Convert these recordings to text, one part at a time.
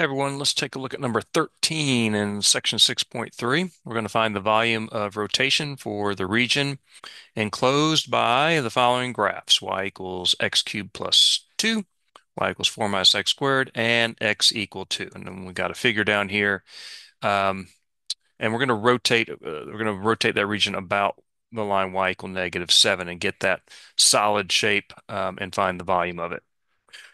Hey everyone, let's take a look at number 13 in section 6.3. We're going to find the volume of rotation for the region enclosed by the following graphs. y equals x cubed plus 2, y equals 4 minus x squared, and x equal 2. And then we got a figure down here. Um, and we're going to rotate, uh, we're going to rotate that region about the line y equal negative 7 and get that solid shape um, and find the volume of it.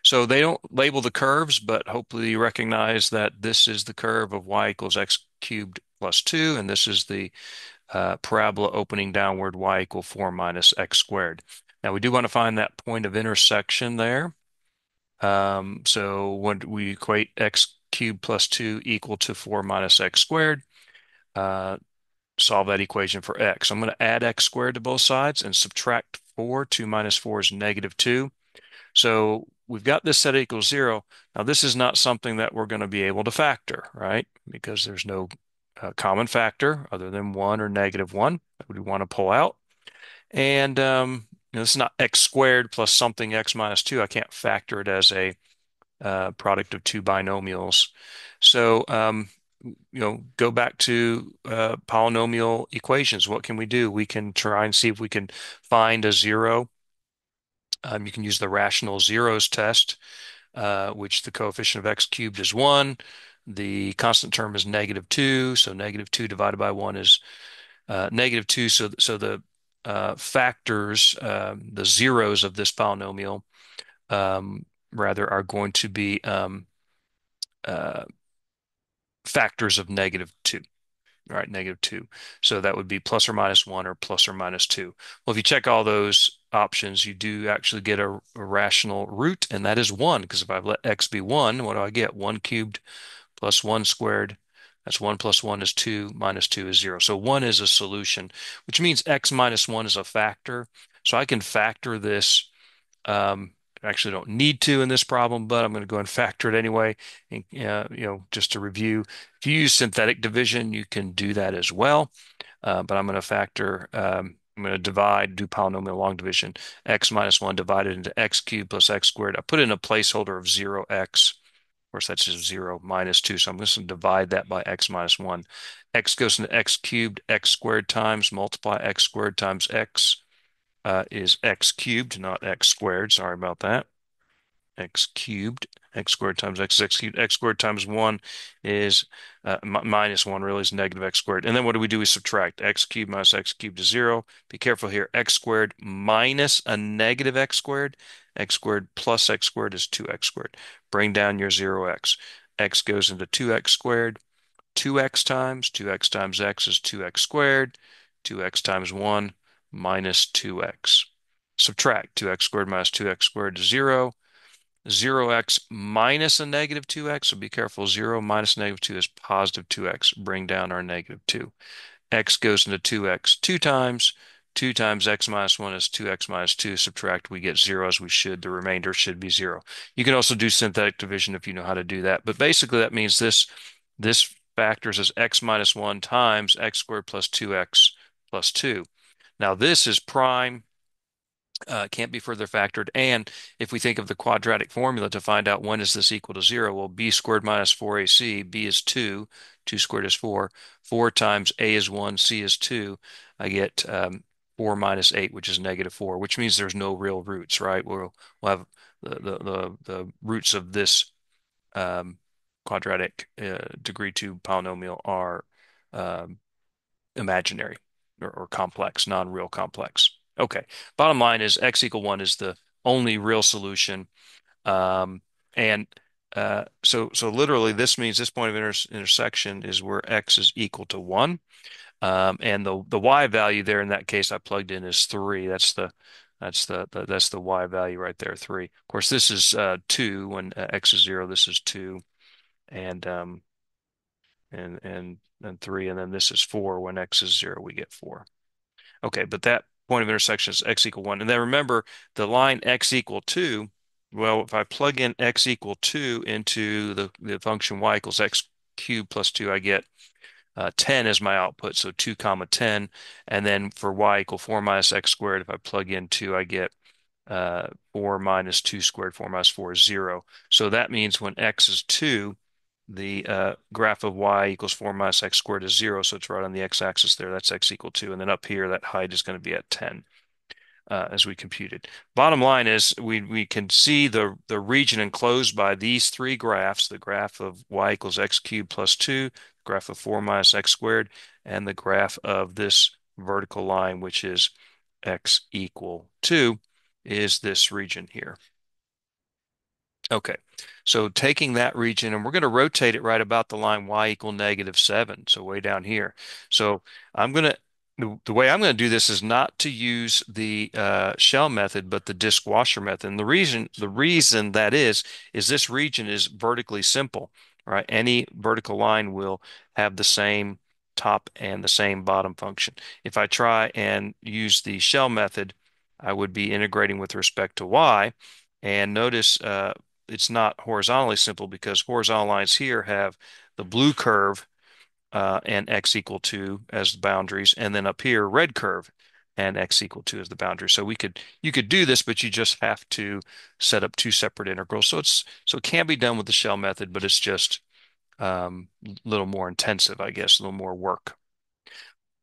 So they don't label the curves, but hopefully you recognize that this is the curve of y equals x cubed plus 2, and this is the uh, parabola opening downward y equal 4 minus x squared. Now we do want to find that point of intersection there. Um, so when we equate x cubed plus 2 equal to 4 minus x squared, uh, solve that equation for x. I'm going to add x squared to both sides and subtract 4. 2 minus 4 is negative 2. So we've got this set equals zero. Now this is not something that we're going to be able to factor, right? Because there's no uh, common factor other than one or negative one that we want to pull out. And um, you know, this is not x squared plus something x minus two. I can't factor it as a uh, product of two binomials. So, um, you know, go back to uh, polynomial equations. What can we do? We can try and see if we can find a zero um, you can use the rational zeros test, uh, which the coefficient of x cubed is 1. The constant term is negative 2. So negative 2 divided by 1 is uh, negative 2. So, so the uh, factors, um, the zeros of this polynomial, um, rather, are going to be um, uh, factors of negative 2 right, negative 2. So that would be plus or minus 1 or plus or minus 2. Well, if you check all those options, you do actually get a, a rational root, and that is 1, because if I let x be 1, what do I get? 1 cubed plus 1 squared. That's 1 plus 1 is 2, minus 2 is 0. So 1 is a solution, which means x minus 1 is a factor. So I can factor this um, actually don't need to in this problem, but I'm going to go and factor it anyway. And, uh, you know, just to review, if you use synthetic division, you can do that as well. Uh, but I'm going to factor, um, I'm going to divide, do polynomial long division, x minus 1 divided into x cubed plus x squared. I put in a placeholder of 0x. Of course, that's just 0 minus 2. So I'm just going to divide that by x minus 1. x goes into x cubed, x squared times, multiply x squared times x uh, is x cubed, not x squared. Sorry about that. x cubed, x squared times x, is x cubed, x squared times 1 is uh, minus 1, really is negative x squared. And then what do we do? We subtract x cubed minus x cubed to 0. Be careful here. x squared minus a negative x squared. x squared plus x squared is 2x squared. Bring down your 0x. x goes into 2x squared. 2x times 2x times x is 2x squared. 2x times 1 minus 2x. Subtract 2x squared minus 2x squared is 0. 0x minus a negative 2x, so be careful, 0 minus negative 2 is positive 2x. Bring down our negative 2. x goes into 2x two times. 2 times x minus 1 is 2x minus 2. Subtract, we get 0 as we should. The remainder should be 0. You can also do synthetic division if you know how to do that. But basically, that means this, this factors as x minus 1 times x squared plus 2x plus 2. Now this is prime, uh, can't be further factored. And if we think of the quadratic formula to find out when is this equal to zero, well, b squared minus 4ac, b is 2, 2 squared is 4. 4 times a is 1, c is 2. I get um, 4 minus 8, which is negative 4, which means there's no real roots, right? We'll, we'll have the, the, the, the roots of this um, quadratic uh, degree 2 polynomial are um, imaginary or, or complex, non-real complex. Okay. Bottom line is x equal one is the only real solution. Um, and uh, so, so literally this means this point of inter intersection is where x is equal to one. Um, and the, the y value there in that case I plugged in is three. That's the, that's the, the that's the y value right there, three. Of course, this is uh, two when uh, x is zero. This is two, and um, and and and three, and then this is four. When x is zero, we get four. Okay, but that point of intersection is x equal one. And then remember the line x equal two, well, if I plug in x equal two into the, the function y equals x cubed plus two, I get uh, 10 as my output, so 2 comma 10. And then for y equal 4 minus x squared, if I plug in 2, I get uh, 4 minus 2 squared, 4 minus 4 is 0. So that means when x is 2, the uh, graph of y equals 4 minus x squared is 0, so it's right on the x-axis there. That's x equal 2. And then up here, that height is going to be at 10 uh, as we computed. Bottom line is we, we can see the, the region enclosed by these three graphs, the graph of y equals x cubed plus 2, graph of 4 minus x squared, and the graph of this vertical line, which is x equal 2, is this region here. Okay, so taking that region, and we're going to rotate it right about the line y equal negative 7, so way down here. So I'm going to, the, the way I'm going to do this is not to use the uh, shell method, but the disk washer method. And the reason, the reason that is, is this region is vertically simple, right? Any vertical line will have the same top and the same bottom function. If I try and use the shell method, I would be integrating with respect to y. And notice uh, it's not horizontally simple because horizontal lines here have the blue curve uh, and x equal two as the boundaries, and then up here, red curve and x equal two as the boundary. So we could you could do this, but you just have to set up two separate integrals. So it's so it can be done with the shell method, but it's just um, a little more intensive, I guess, a little more work.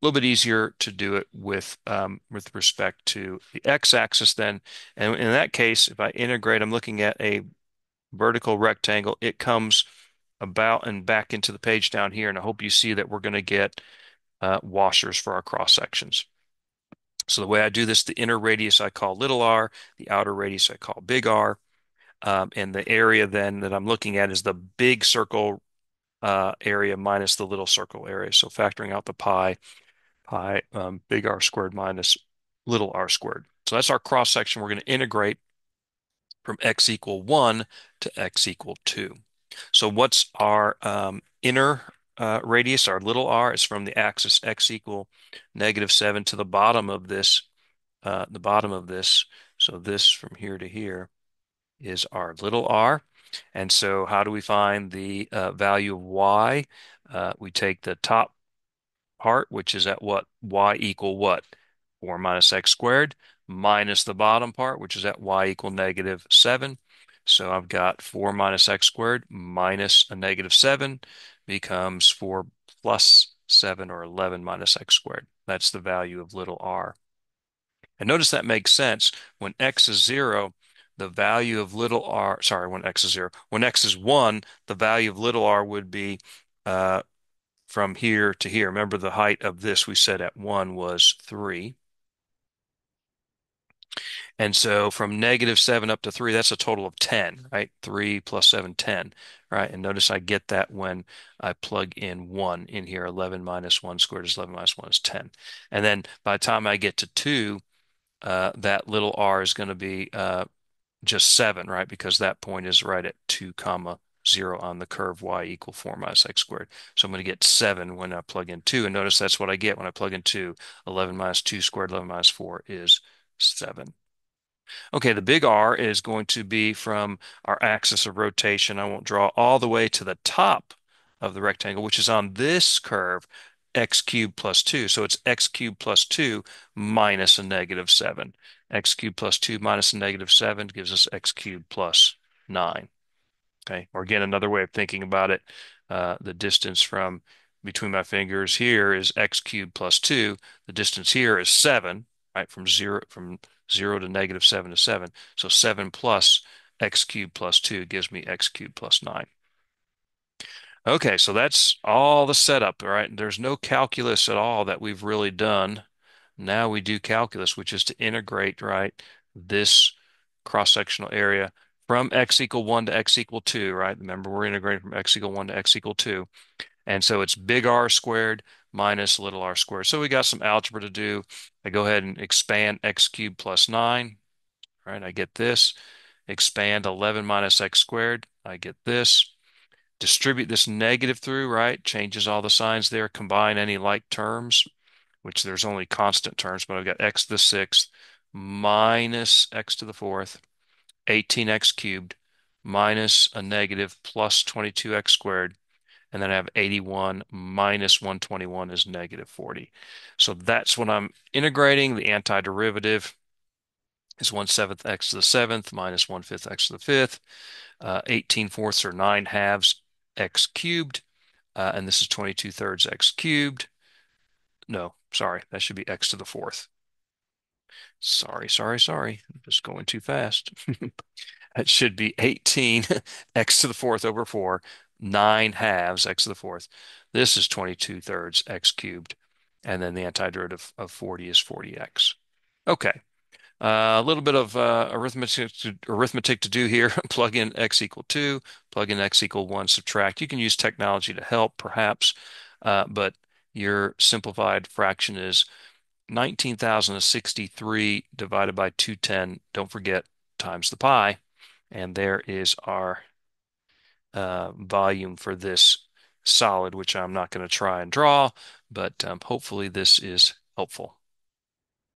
A little bit easier to do it with um, with respect to the x-axis then. And in that case, if I integrate, I'm looking at a vertical rectangle. It comes about and back into the page down here. And I hope you see that we're going to get uh, washers for our cross sections. So the way I do this, the inner radius I call little r, the outer radius I call big R. Um, and the area then that I'm looking at is the big circle uh, area minus the little circle area. So factoring out the pi, pi um, big R squared minus little r squared. So that's our cross section. We're going to integrate from x equal 1 to x equal 2. So what's our um, inner uh, radius, our little r, is from the axis x equal negative 7 to the bottom of this, uh, the bottom of this. So this from here to here is our little r. And so how do we find the uh, value of y? Uh, we take the top part, which is at what? y equal what? 4 minus x squared minus the bottom part, which is at y equal negative 7. So I've got 4 minus x squared minus a negative 7 becomes 4 plus 7 or 11 minus x squared. That's the value of little r. And notice that makes sense. When x is 0, the value of little r, sorry, when x is 0, when x is 1, the value of little r would be uh, from here to here. Remember the height of this we said at 1 was 3. And so from negative 7 up to 3, that's a total of 10, right? 3 plus 7, 10, right? And notice I get that when I plug in 1 in here. 11 minus 1 squared is 11 minus 1 is 10. And then by the time I get to 2, uh, that little r is going to be uh, just 7, right? Because that point is right at 2 comma 0 on the curve y equal 4 minus x squared. So I'm going to get 7 when I plug in 2. And notice that's what I get when I plug in 2. 11 minus 2 squared, 11 minus 4 is 7. Okay, the big R is going to be from our axis of rotation. I won't draw all the way to the top of the rectangle, which is on this curve, x cubed plus 2. So it's x cubed plus 2 minus a negative 7. x cubed plus 2 minus a negative 7 gives us x cubed plus 9. Okay, or again, another way of thinking about it, uh, the distance from between my fingers here is x cubed plus 2. The distance here is 7, right, from 0 from 0 to negative 7 to 7. So 7 plus x cubed plus 2 gives me x cubed plus 9. Okay, so that's all the setup, right? There's no calculus at all that we've really done. Now we do calculus, which is to integrate, right, this cross-sectional area from x equal 1 to x equal 2, right? Remember, we're integrating from x equal 1 to x equal 2. And so it's big R squared minus little r squared. So we got some algebra to do. I go ahead and expand x cubed plus 9. Right, I get this. Expand 11 minus x squared. I get this. Distribute this negative through, right? Changes all the signs there. Combine any like terms, which there's only constant terms, but I've got x to the sixth minus x to the fourth, 18x cubed minus a negative plus 22x squared and then I have 81 minus 121 is negative 40. So that's what I'm integrating. The antiderivative is 1 seventh x to the seventh minus 1 fifth x to the fifth. Uh, 18 fourths or 9 halves x cubed, uh, and this is 22 thirds x cubed. No, sorry, that should be x to the fourth. Sorry, sorry, sorry. I'm just going too fast. That should be 18 x to the fourth over 4, 9 halves x to the fourth. This is 22 thirds x cubed. And then the antiderivative of 40 is 40x. Okay. Uh, a little bit of uh, arithmetic, to, arithmetic to do here. plug in x equal 2, plug in x equal 1, subtract. You can use technology to help, perhaps, uh, but your simplified fraction is 19,063 divided by 210. Don't forget times the pi. And there is our uh, volume for this solid, which I'm not going to try and draw, but um, hopefully this is helpful.